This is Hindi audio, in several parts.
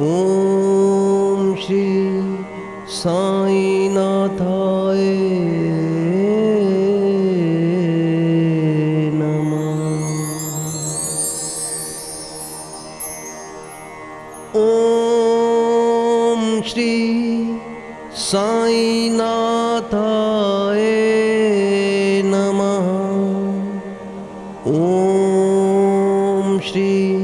ॐ श्री साईनाथाय ॐ श्री साईनाथाय नमः। ॐ श्री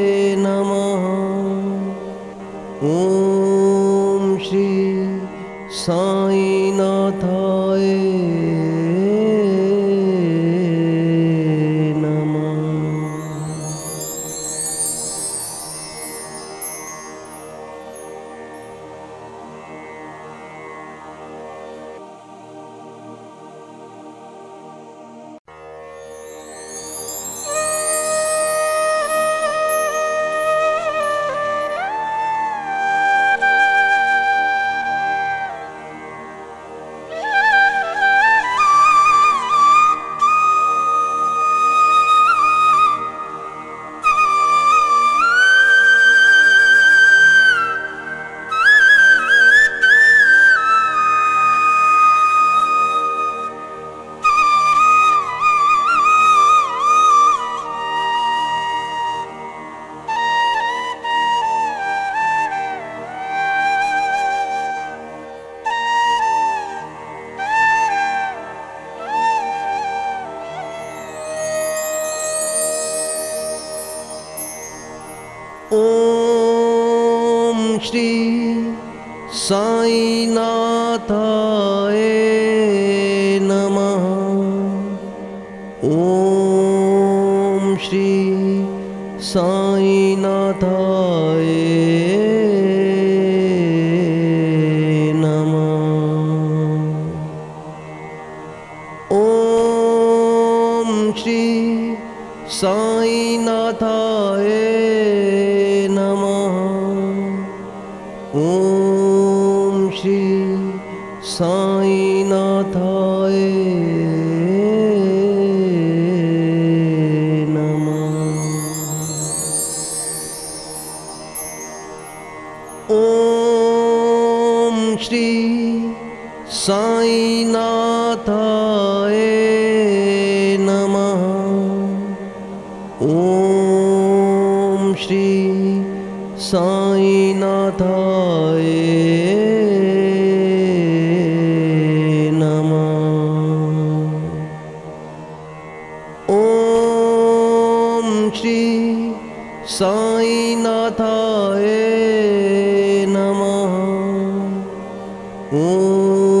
ॐ श्री साईनाथाय श्री साई साईनाथाय नमः। ॐ श्री साईनाथाय नमः। ॐ श्री साईनाथाय साई नाथाए नमः। ओम श्री साई नाथाए साईनाथाय नमः। ॐ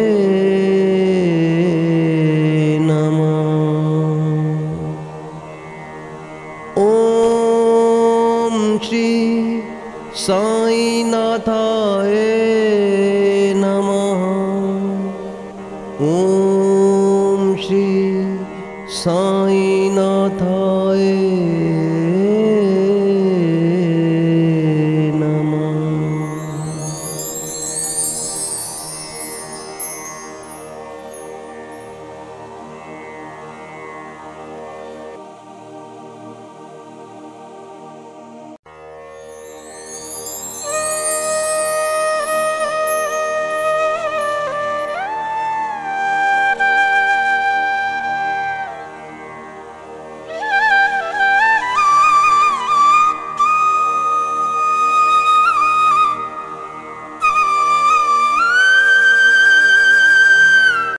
ॐ साई साईनाथाय नमः। ॐ श्री साई